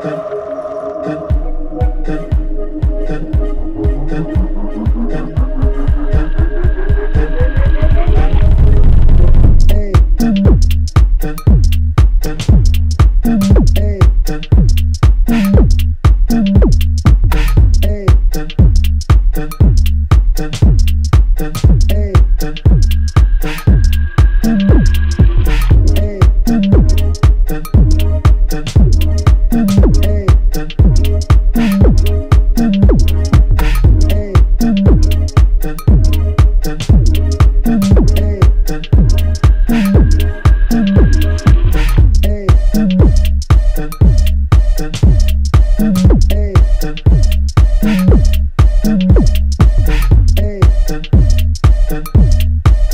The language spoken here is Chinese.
对。